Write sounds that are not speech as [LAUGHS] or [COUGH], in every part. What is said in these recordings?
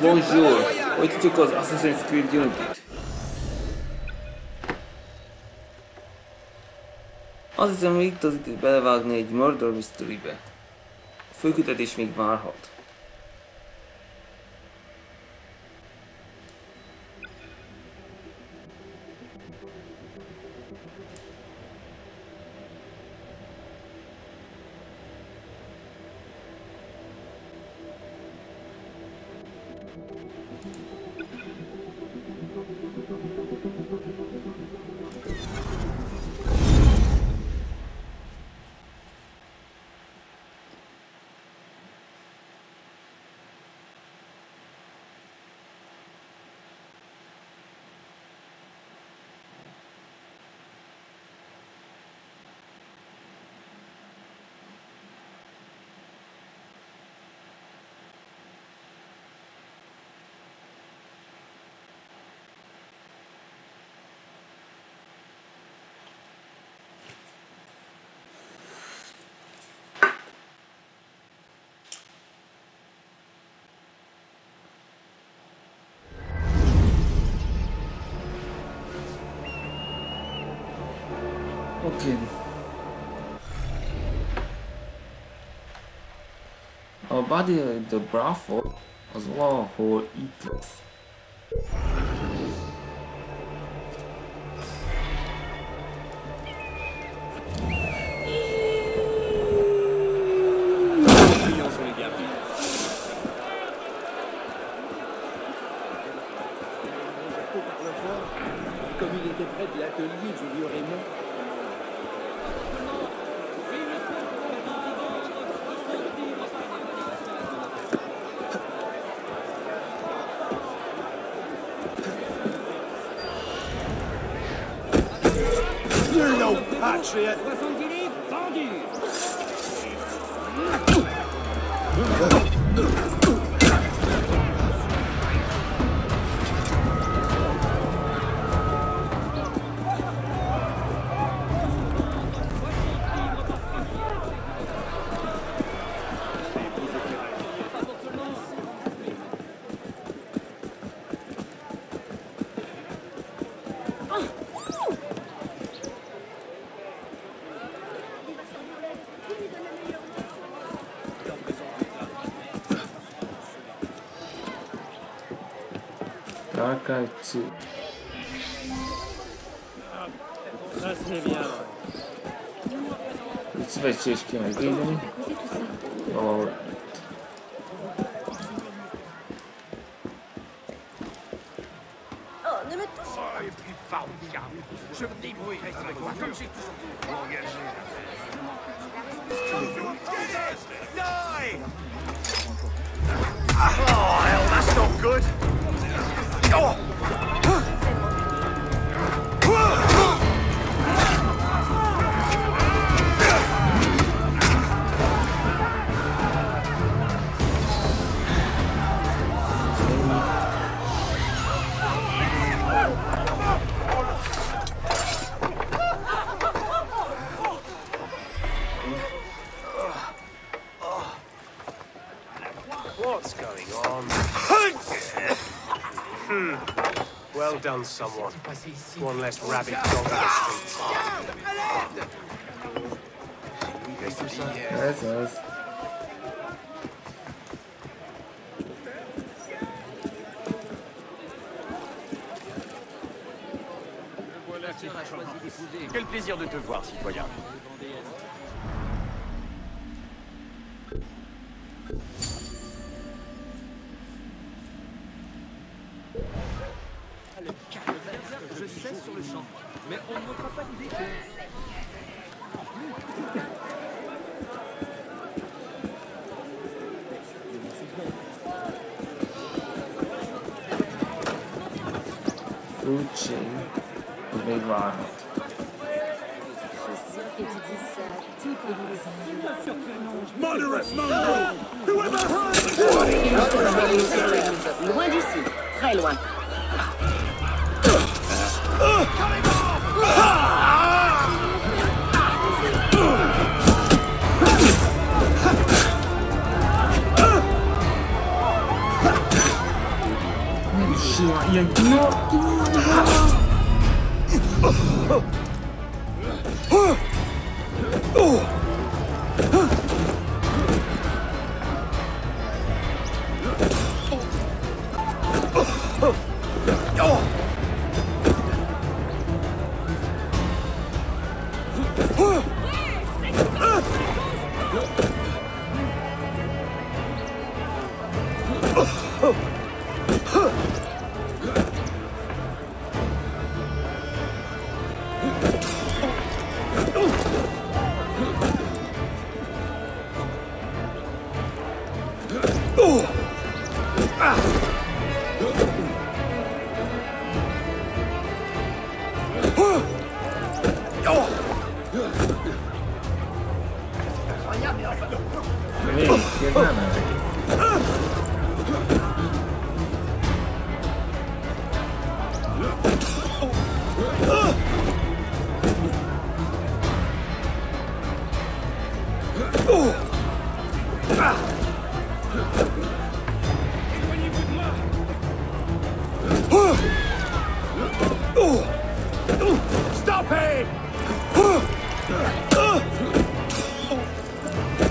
Bonjour, hogy csak az Assassin's Creed Unity-t. Azt hiszem, hogy itt az idő belevágni egy Murder Mystery-be. A főkütetés még várhat. Oké. A Body the Bravo as valahol itt lesz. Takatsu. Isso vai ser acho que é mais dele, né? Alright. Je me débrouillerai ça, comme j'ai toujours dit. Done, someone. One less rabbit dog on the. Quel plaisir de te voir, citoyen.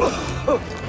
Oh! [LAUGHS]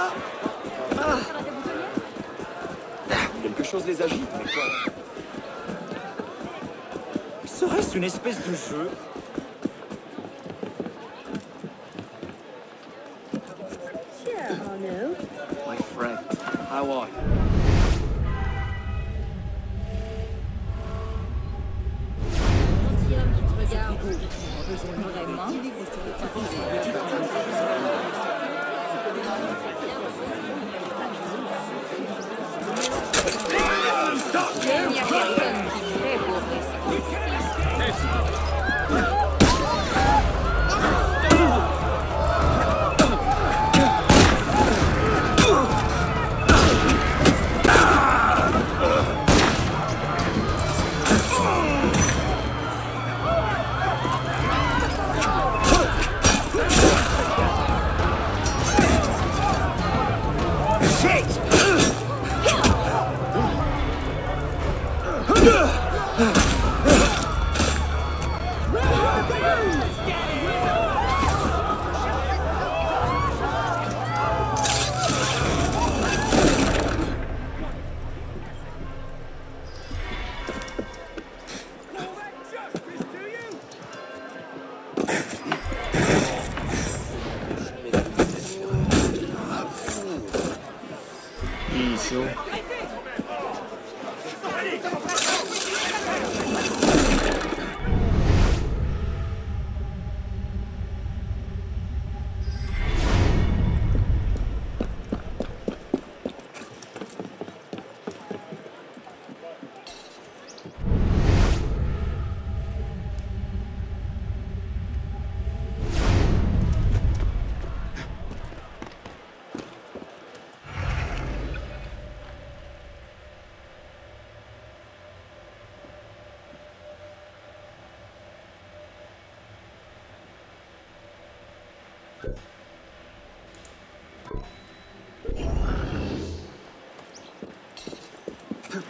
Ah. Quelque chose les agite, mais Serait-ce une espèce de jeu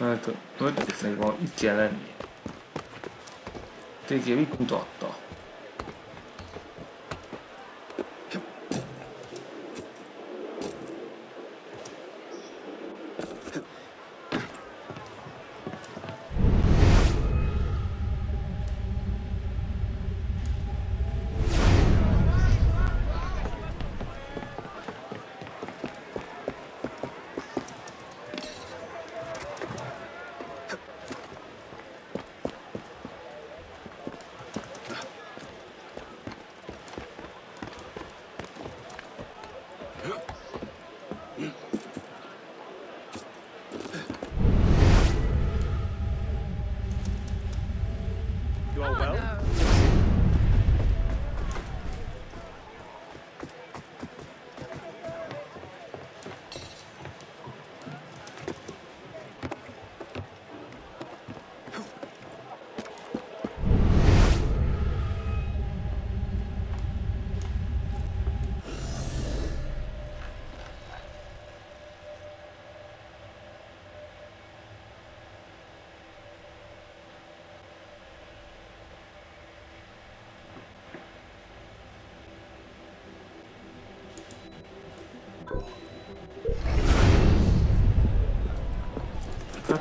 Evet, öyle bir şey var. İlk gelen. Tek yeri kutu.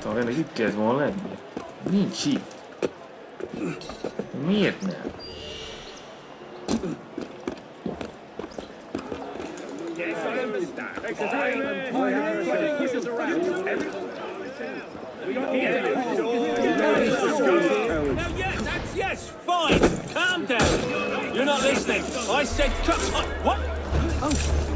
Hát ha ennek itt kellett volna lenni. Nincs itt. Miért nem? Now, yes, that's yes, fine. Calm down. You're not listening. I said cut. uh, What? Ce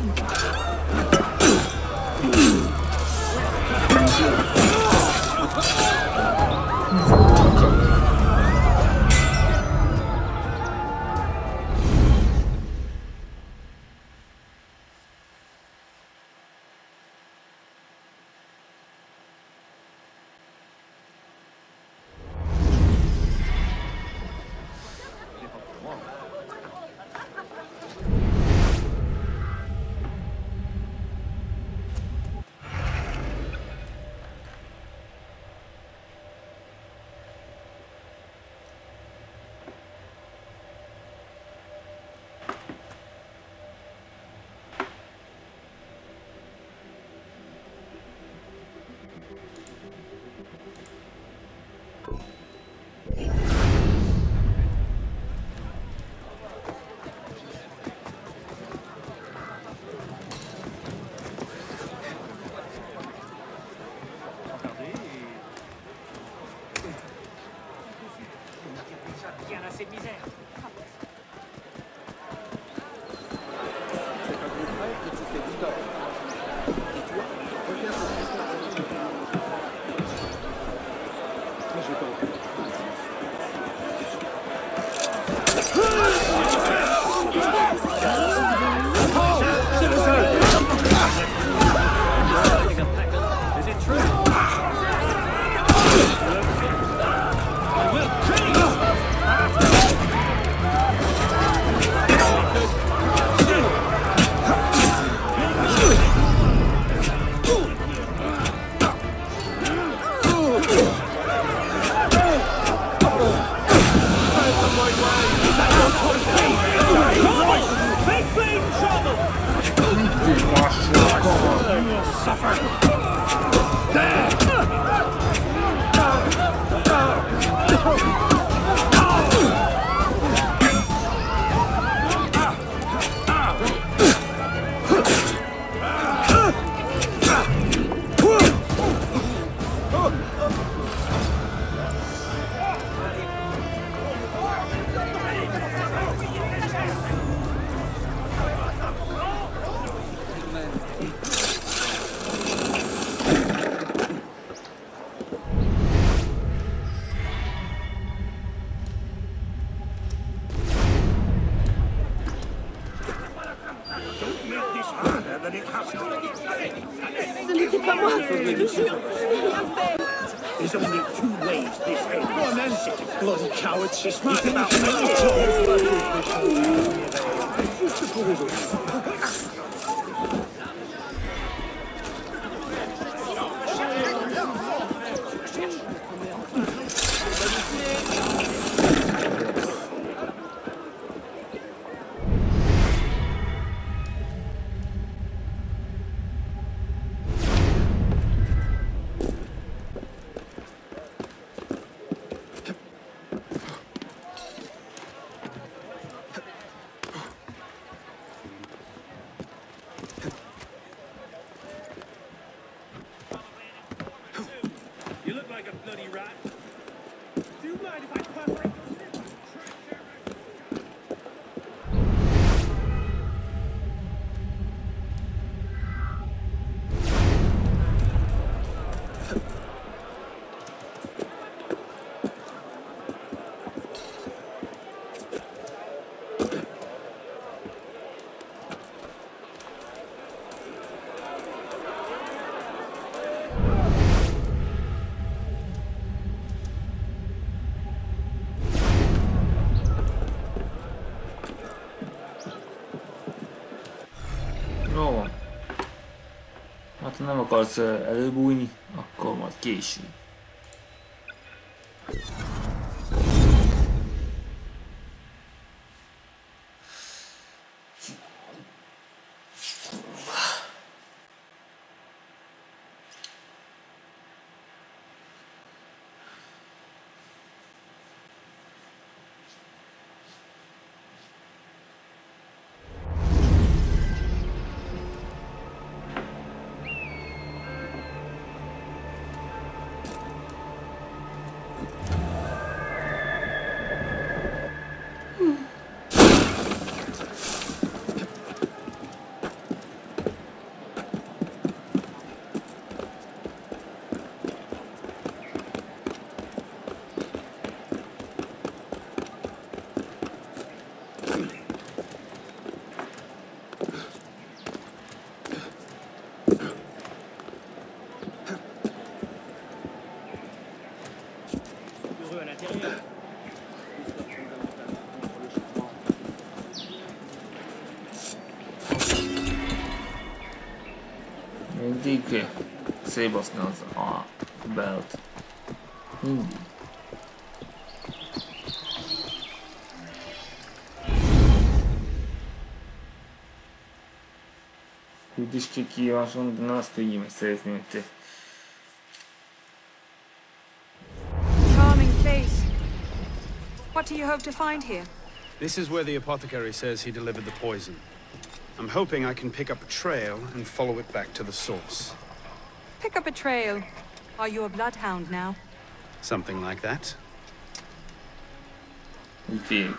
like a bloody rat. Do you mind if I perforate akarsz előbújni, akkor majd később. Szétbaszni az a belt. Mindig. Küldés ki kihíváson, de nem azt tudjuk megszerezni, mint te. Charming place. What do you hope to find here? This is where the apothecary says he delivered the poison. I'm hoping I can pick up a trail and follow it back to the source. Pick up a trail. Are you a bloodhound now? Something like that. Úgyhogy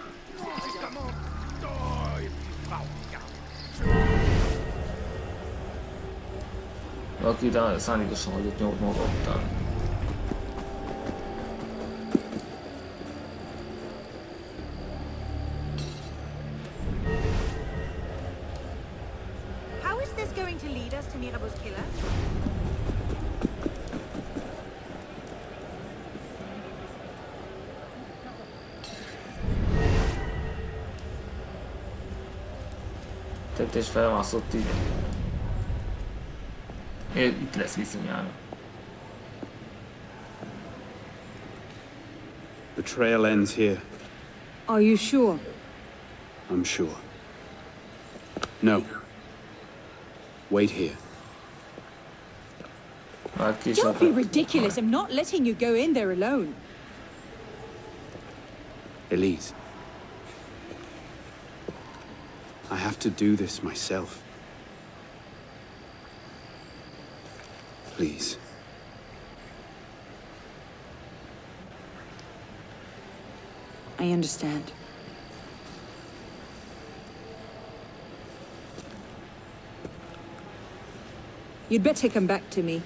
valaki ide szándékosan hagyott nyomot maga Tett és felmászott ide. É, Itt lesz viszonyára. The trail ends here. Are you sure? I'm sure. No. Wait here. Már később. Don't be ridiculous. I'm not letting you go in there alone. Elise. I have to do this myself. Please. I understand. You'd better come back to me.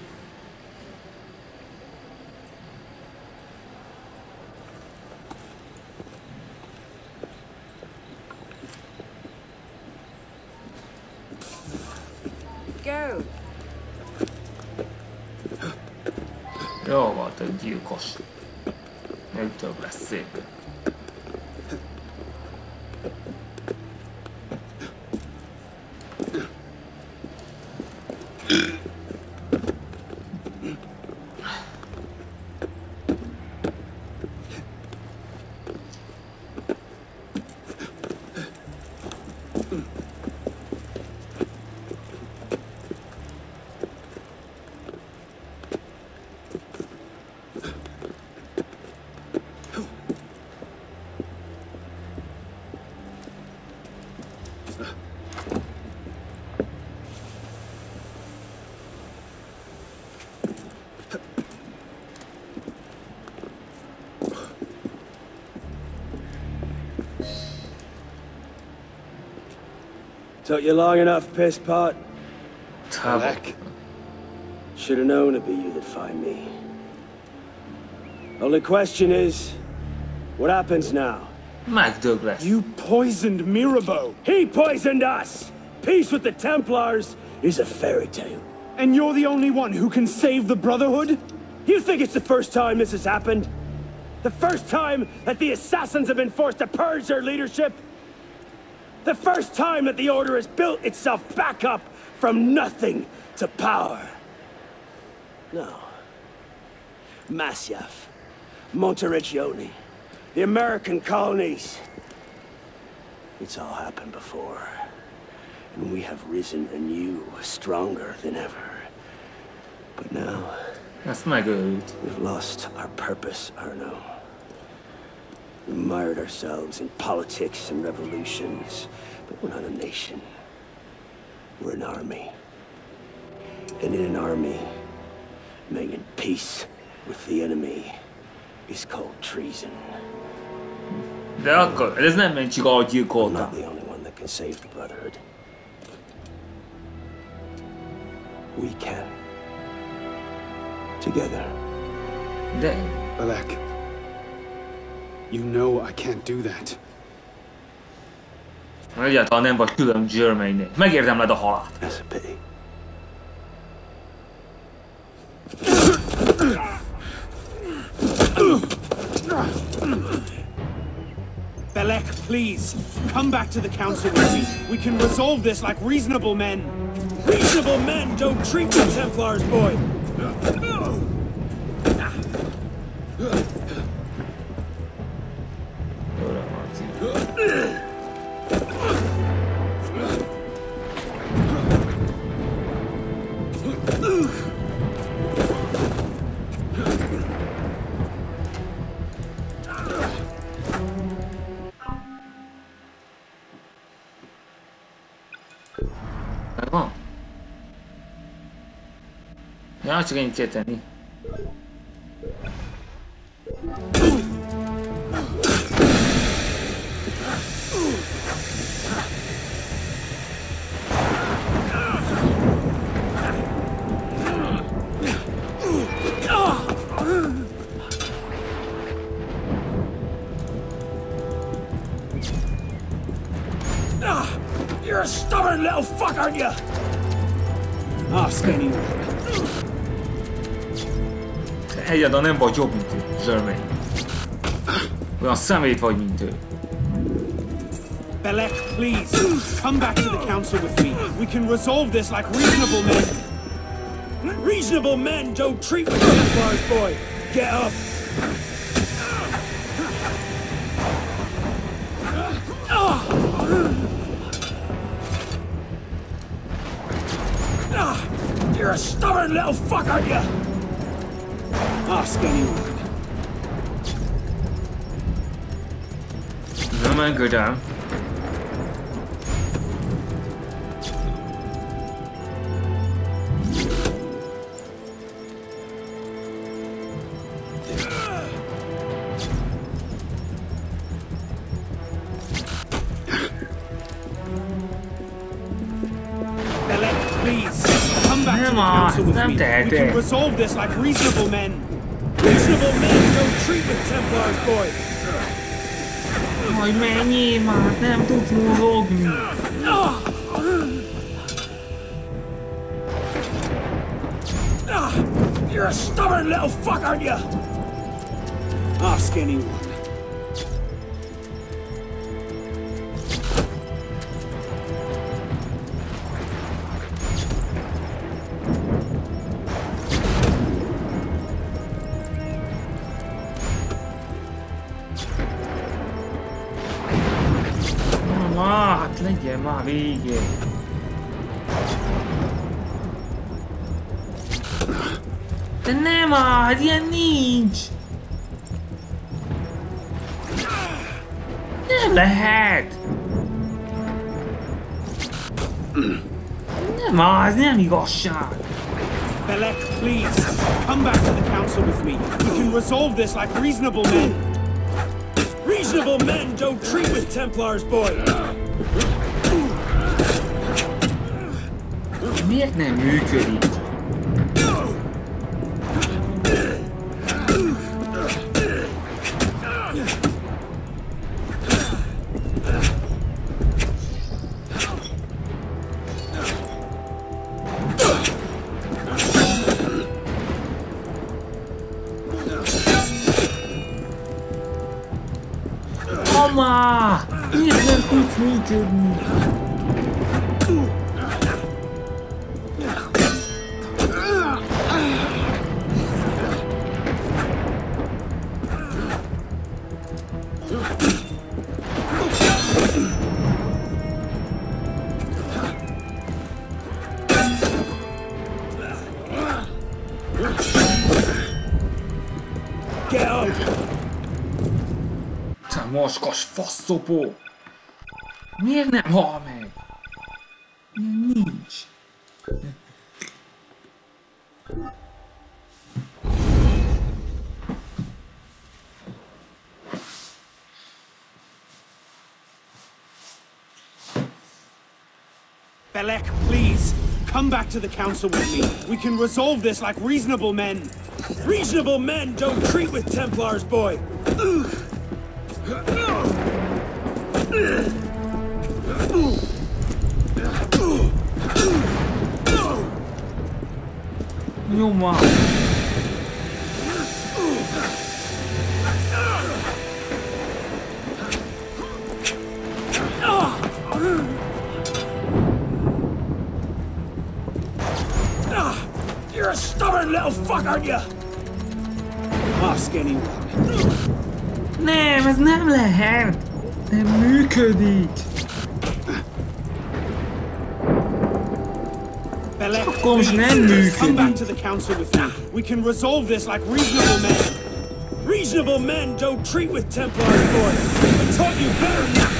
Took you long enough, piss pot. Tábhacht. Should have known it'd be you that find me. Only question is, what happens now? Megdög lesz. You poisoned Mirabeau, He poisoned us! Peace with the Templars is a fairy tale. and you're the only one who can save the Brotherhood? You think it's the first time this has happened? The first time that the assassins have been forced to purge their leadership? The first time that the Order has built itself back up from nothing to power? No. Masyaf, Monteriggioni, the American colonies. It's all happened before. And we have risen anew, stronger than ever. But now... Ezt good. We've lost our purpose, Arno. We mired ourselves in politics and revolutions, but we're not a nation. We're an army. And in an army, making peace with the enemy is called treason. De akkor, ez nem ment csak ahogy I'm gyilkolta. not the only one that can save the Brotherhood. We can. Together. De Alec. You know I can't do that. egyáltalán nem vagy külön Germainnél. Megérdemled a halált. That's a pity. Bellec, please, come back to the council with me. We can resolve this like reasonable men. Reasonable men don't treat the Templars, boy! Ennyit kell tenni. You're a stubborn little fuck, aren't you? Ask anyone. Egyáltalán nem vagy jobb, mint ő, Germain. Olyan szemét vagy, mint ő. Bellec, please, come back to the council with me. We can resolve this like reasonable men. Reasonable men don't treat with Templars, boy! Get up! Ah, You're a stubborn little fuck, aren't you? Anyone. Engedem. Bellec, please, come back Come on, I'm dead, we can resolve this like reasonable men. Reasonable men don't treat with Templars, boy! Menjél már, nem tudsz mozogni. Ah, You're a stubborn little fuck, aren't you? Ask anyone. Ilyen nincs. Nem lehet. Nem ez nem igazság. Bellec, please, come back to the council with me. We can resolve this like reasonable men. Reasonable men don't treat with Templars, boy! Miért nem működik? Nem tudsz működni? Get up! Miért nem hal meg? Nincs. Bellec, please, come back to the council with me. We can resolve this like reasonable men. Reasonable men don't treat with Templars, boy. You're a stubborn little fuck, aren't you? Ask anyone. Nem lehet! Nem működik! Bellec, Akkor most please, nem come back to the council with me. We can resolve this like reasonable men. Reasonable men don't treat with Templars, boy. I taught you better now.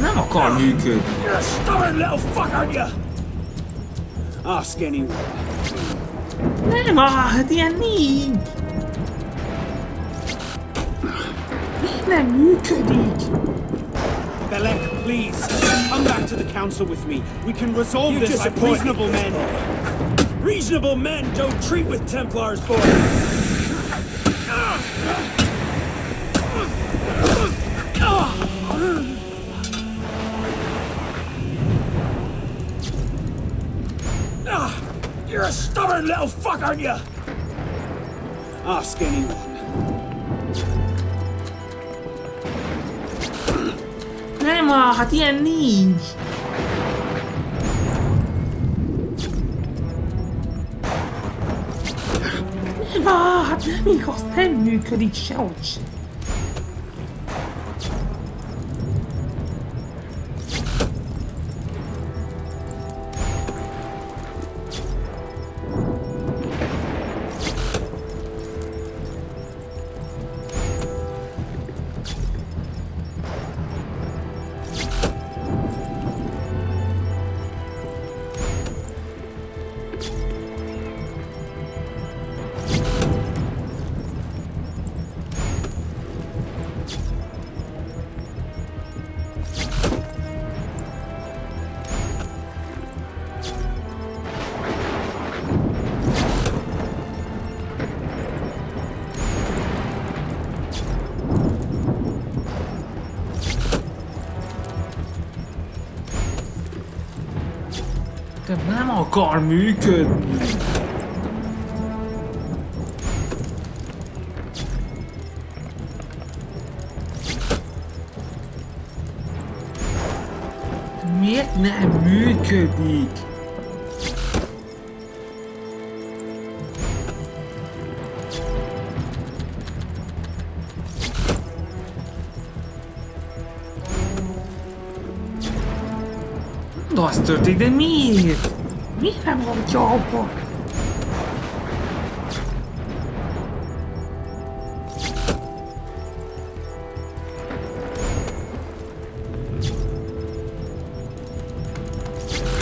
Nem akar működni. You're a stubborn little fuck, aren't you? Ask anyone. Nem, ah, hát ilyen nincs! Miért nem működik? Bellec, please, come back to the council with me. We can resolve You this like disappoint me, reasonable men. Reasonable men don't treat with Templars, boy. Ah, You're a stubborn little fuck, aren't you? Ask anyone. Nem, ah, hát ilyen nincs! Nem, ah, hát nem igaz, nem működik sehogy sem. De nem akar működni. Miért nem működik? Történik, de miért? Miért nem hagyja abba?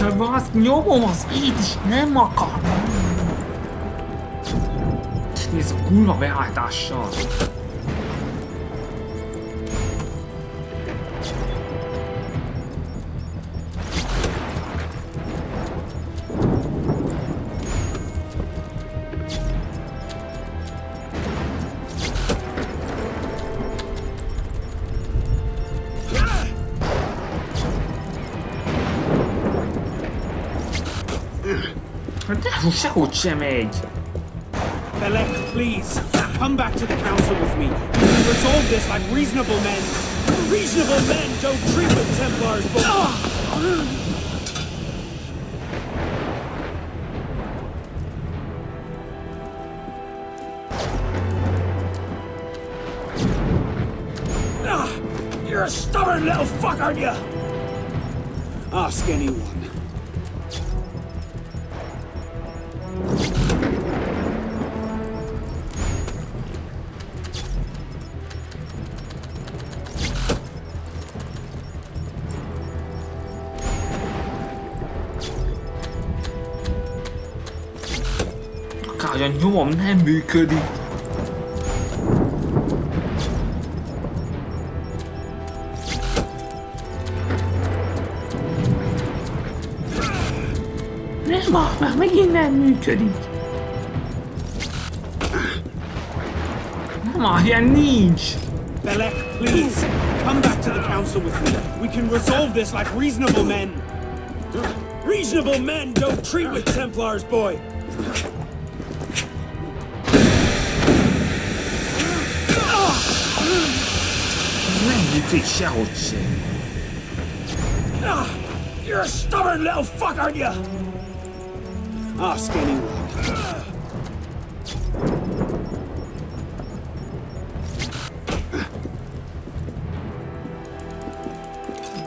Hát azt nyomom az így is nem akar. Nézd a kurva beállítással. De sehogy sem megy. Bellec, please, come back to the council with me. We can resolve this like reasonable men. Reasonable men don't treat with Templars, but... Ah, You're a stubborn little fuck, aren't you? Ask anyone. Akárja nyom nem működik. Nem, már, már megint nem működik. Nem, ilyen nincs. Bellec, please, come back to the council with me. We can resolve this like reasonable men. Reasonable men don't treat with Templars, boy. Nem működik sehogy sem. Ah, You're a stubborn little fuck, aren't you? Ask anyone.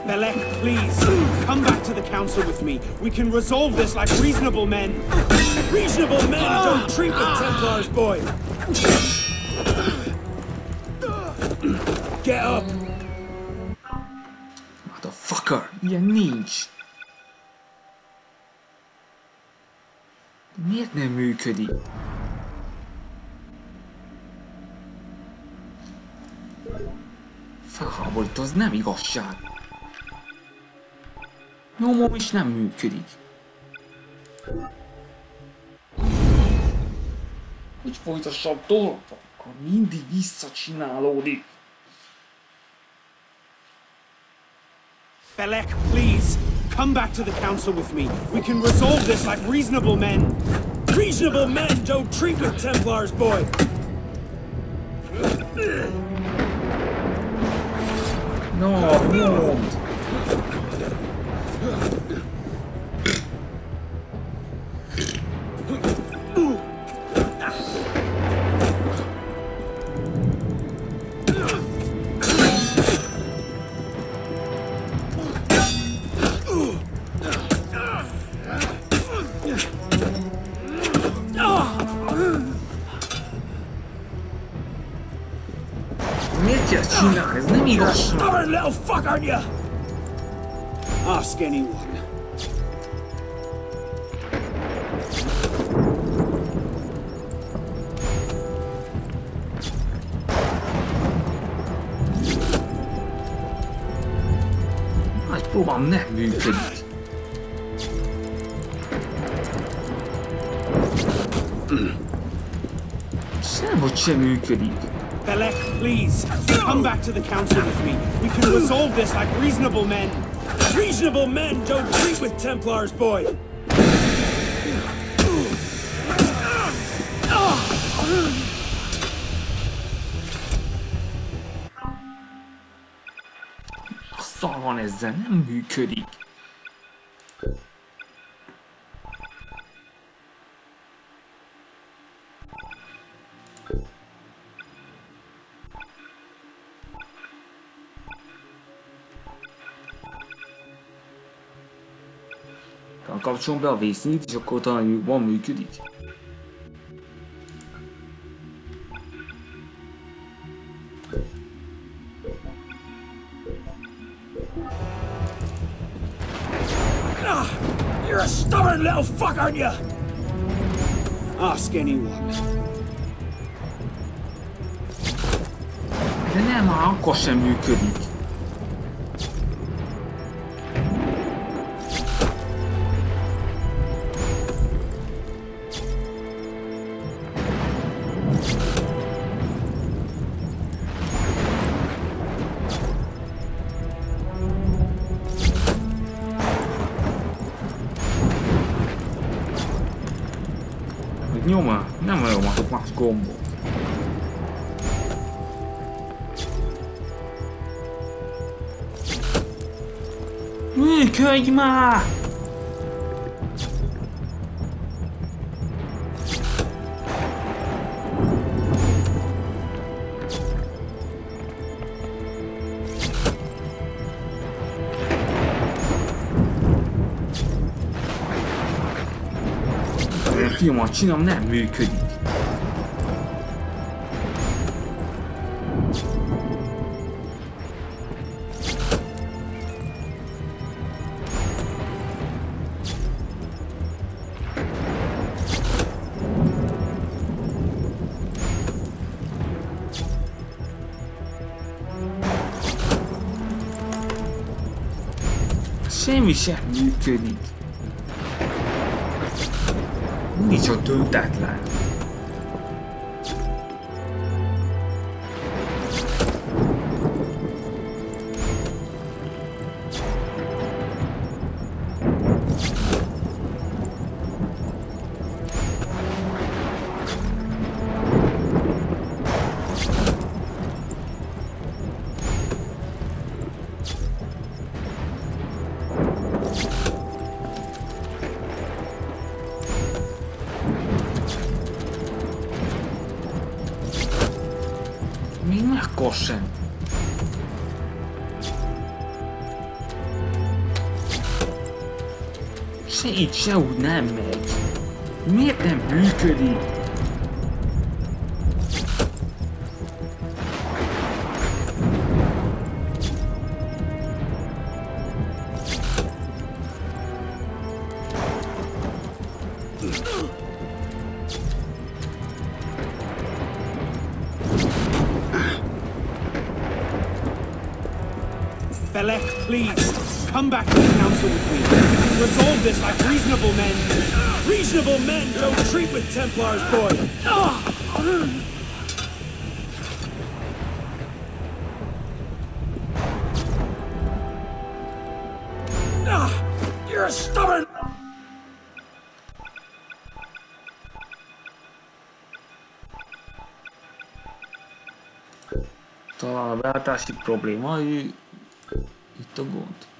Bellec, please, come back to the council with me. We can resolve this like reasonable men. Reasonable men don't treat with Templars, boy. Get up. Ilyen nincs. De miért nem működik? Felháborító, az nem igazság. Nyomom is nem működik. Hogy folytassam dolgokkal, mindig visszacsinálódik. Bellec, please, come back to the council with me. We can resolve this like reasonable men. Reasonable men don't treat with Templars, boy. No, no. Little fuck, aren't you? Ask anyone. Nagy próbám nem működik. Sehogy sem működik. Bellec, please, come back to the council with me. We can resolve this like reasonable men. Reasonable men don't treat with Templars, boy. Ezzel, nem működik. Kapcsolom be a vésznyit, és akkor talán van működik. Ah, You're a stubborn little fuck, aren't you? Ask anyone. De nem, már akkor sem működik. 嗯，去啊！现在。哎呀，天啊，真他妈牛逼！Sem működik. Nincs ott döntetlen. Akkor sem. Se így, se úgy nem megy. Miért nem működik? Council with me. Resolve this like reasonable men. Reasonable men don't treat with Templars, boy. Ah! Ah! You're stubborn! Talán a beállítási probléma, ő... Itt a gond.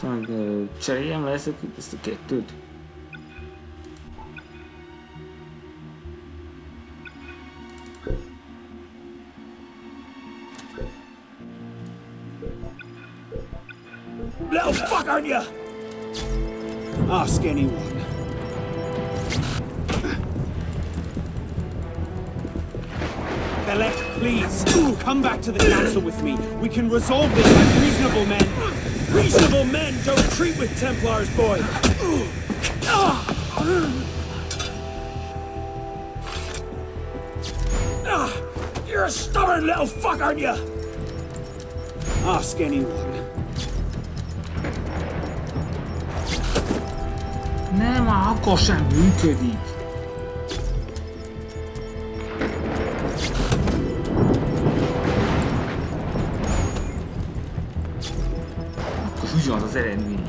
Talán ö, cseréljem le ezt a, ezt a kettőt. Little fuck, aren't you? Ask anyone. Bellec, please, come back to the council with me. We can resolve this like reasonable men. Reasonable men don't treat with Templars, boy. You're a stubborn little fuck, aren't you? Ask anyone. Nem, akkor sem működik. Akkor ugyanaz az eredmény.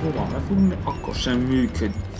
Próbálom lefogni, akkor sem működik.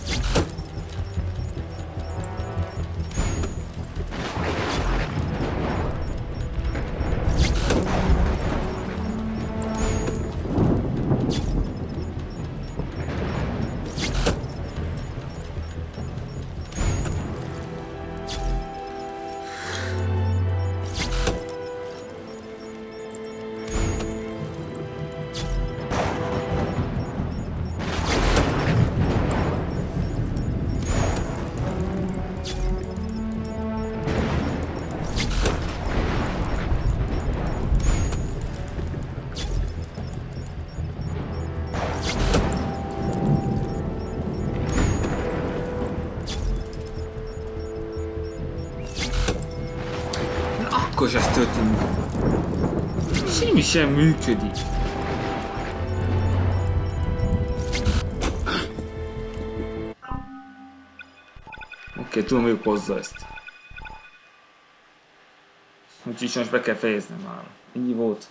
sem működik. Oké, okay, tudom, hogy hozza ezt. Úgyhogy most be kell fejeznem már. Ennyi volt.